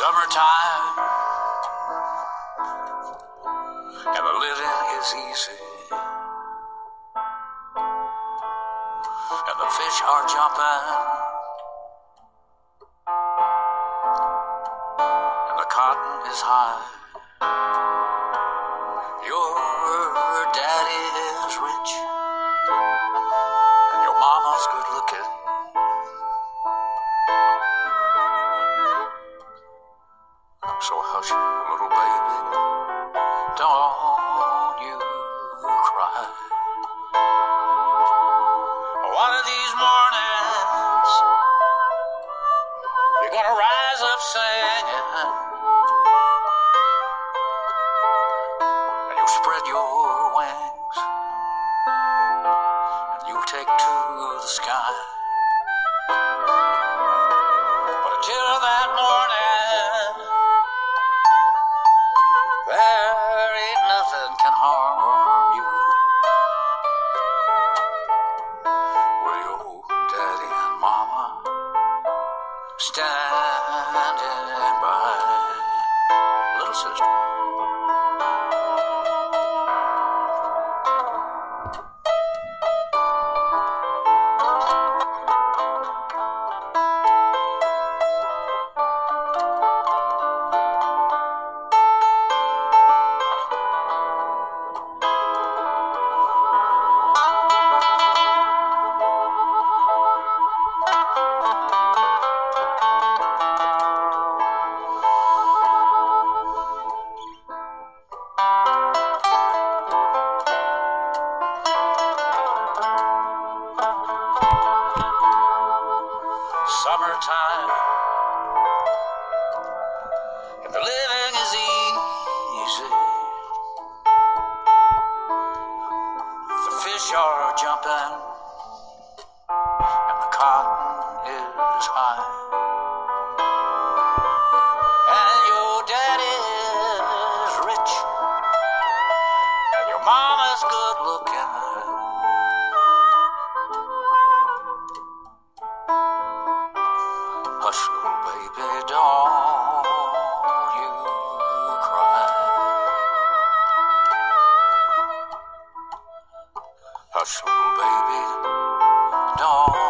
summertime, and the living is easy, and the fish are jumping, and the cotton is high. Of these mornings, you're gonna rise up singing, and you'll spread your wings, and you'll take to the sky. Standing by? Little sister. Summertime, and the living is easy. The fish are jumping, Hush, little baby, don't